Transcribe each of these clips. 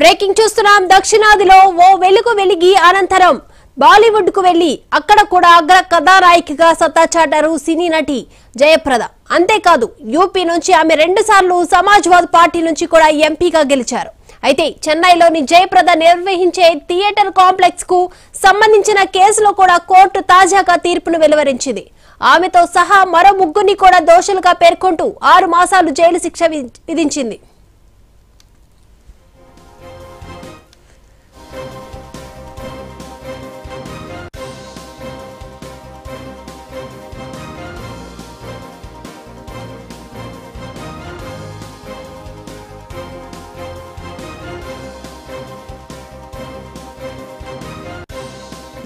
Breaking చూస్తున్నాం. దక్షిణాదిలో ఓ వెలుగు వెలిగి అనంతరం బాలీవుడ్కు వెళ్ళి అక్కడ కూడా అగ్ర కథానాయికగా సత్తా చాటారు సినీ నటి జయప్రద. అంతేకాదు యూపీ నుంచి ఆమె రెండు సార్లు సమాజ్వాద్ పార్టీ నుంచి కూడా ఎంపీగా గెలిచారు. అయితే చెన్నైలోని జయప్రద నిర్వహించే థియేటర్ కాంప్లెక్స్కు సంబంధించిన కేసులో కూడా కోర్టు తాజాగా తీర్పును వెలువరించింది. ఆమెతో సహా మరో ముగ్గురిని కూడా దోషులుగా పేర్కొంటూ ఆరు మాసాలు జైలు శిక్ష విధించింది.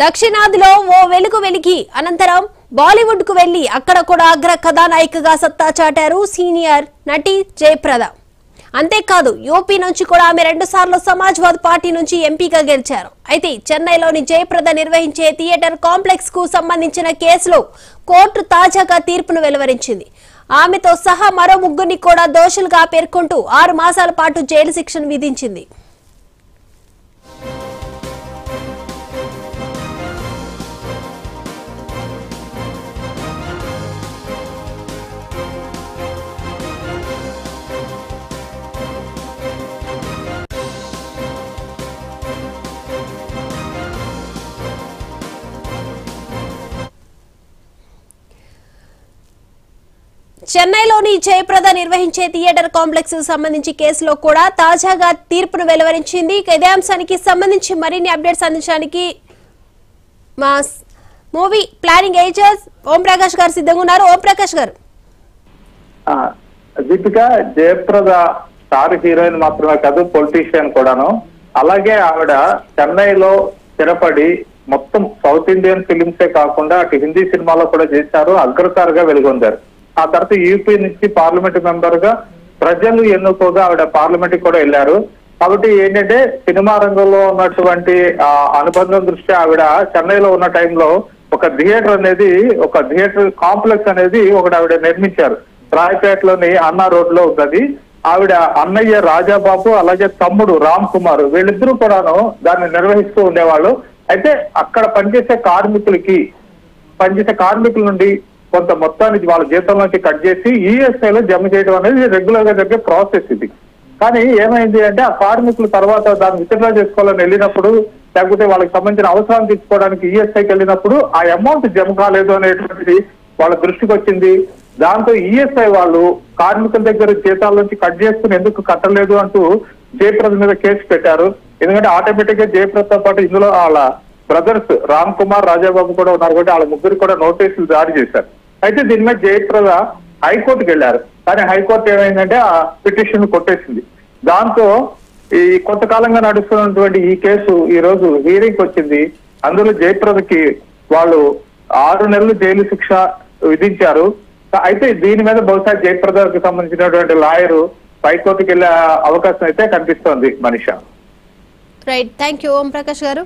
దక్షిణాదిలో ఓ వెలుగు వెలిగి అనంతరం బాలీవుడ్కు వెళ్ళి అక్కడ కూడా అగ్ర కథానాయికగా సత్తా చాటారు సీనియర్ నటి జయప్రద. అంతేకాదు యూపీ నుంచి కూడా ఆమె రెండు సార్లు సమాజ్వాద్ పార్టీ నుంచి ఎంపీగా గెలిచారు. అయితే చెన్నైలోని జయప్రద నిర్వహించే థియేటర్ కాంప్లెక్స్కు సంబంధించిన కేసులో కోర్టు తాజాగా తీర్పును వెలువరించింది. ఆమెతో సహా మరో ముగ్గురిని కూడా దోషులుగా పేర్కొంటూ ఆరు మాసాల పాటు జైలు శిక్షను విధించింది. చెన్నైలోని జయప్రద నిర్వహించే థియేటర్ కాంప్లెక్స్ సంబంధించి కేసులో కూడా తాజాగా తీర్పును వెలువరించింది. ఇదే అంశానికి సంబంధించి మరిన్ని అప్డేట్స్ అందించడానికి మా మూవీ ప్లానింగ్ ఏజర్స్ ఓం ప్రకాష్ గారు సిద్ధంగా ఉన్నారు. ఓం ప్రకాష్ గారు. ఆ, దీపిక జయప్రద స్టార్ హీరోయిన్ మాత్రమే కాదు పొలిటీషియన్ కూడాను. అలాగే ఆవిడ చెన్నైలో స్థిరపడి మొత్తం సౌత్ ఇండియన్ ఫిలిమ్సే కాకుండా అటు హిందీ సినిమాలో కూడా చేశారు. అగ్రతారుగా వెలుగొందారు. ఆ తర్వాత యూపీ నుంచి పార్లమెంట్ మెంబర్గా ప్రజలు ఎన్నుకోగా ఆవిడ పార్లమెంట్ కూడా వెళ్ళారు. కాబట్టి ఏంటంటే సినిమా రంగంలో ఉన్నటువంటి ఆ అనుబంధం దృష్ట్యా ఆవిడ చెన్నైలో ఉన్న టైంలో ఒక థియేటర్ అనేది ఒక థియేటర్ కాంప్లెక్స్ అనేది ఒకటి ఆవిడ నిర్మించారు. రాయపేటలోని అన్నా రోడ్లో ఉన్నది. ఆవిడ అన్నయ్య రాజాబాబు అలాగే తమ్ముడు రామ్ కుమార్ వీళ్ళిద్దరూ కూడాను దాన్ని నిర్వహిస్తూ ఉండేవాళ్ళు. అయితే అక్కడ పనిచేసే కార్మికులకి పనిచేసే కార్మికుల నుండి కొంత మొత్తానికి వాళ్ళ జీతంలోకి కట్ చేసి ఈఎస్ఐ లో జమ చేయడం అనేది రెగ్యులర్గా జరిగే ప్రాసెస్ ఇది. కానీ ఏమైంది అంటే ఆ కార్మికులు తర్వాత దాన్ని విత్డ్రా చేసుకోవాలని వెళ్ళినప్పుడు లేకపోతే వాళ్ళకి సంబంధించిన అవసరాలు తీసుకోవడానికి ఈఎస్ఐకి వెళ్ళినప్పుడు ఆ అమౌంట్ జమ కాలేదు అనేటువంటిది వాళ్ళ దృష్టికి వచ్చింది. దాంతో ఈఎస్ఐ వాళ్ళు కార్మికుల దగ్గర జీతాల నుంచి కట్ చేసుకుని ఎందుకు కట్టలేదు అంటూ జయప్రద మీద కేసు పెట్టారు. ఎందుకంటే ఆటోమేటిక్గా జయప్రదతో పాటు ఇందులో వాళ్ళ బ్రదర్స్ రామ్ కుమార్ రాజాబాబు కూడా ఉన్నారు కాబట్టి వాళ్ళ ముగ్గురు కూడా నోటీసులు జారీ చేశారు. అయితే దీని మీద జయప్రద హైకోర్టుకి వెళ్ళారు. కానీ హైకోర్టు ఏమైందంటే ఆ పిటిషన్ కొట్టేసింది. దాంతో ఈ కొంతకాలంగా నడుస్తున్నటువంటి ఈ కేసు ఈ రోజు హీరింగ్ వచ్చింది. అందులో జయప్రదకి వాళ్ళు ఆరు నెలలు జైలు శిక్ష విధించారు. అయితే దీని మీద బహుశా జయప్రదకి సంబంధించినటువంటి లాయరు హైకోర్టుకి వెళ్ళే అవకాశం అయితే కనిపిస్తోంది Manisha. Right thank you Om Prakash garu.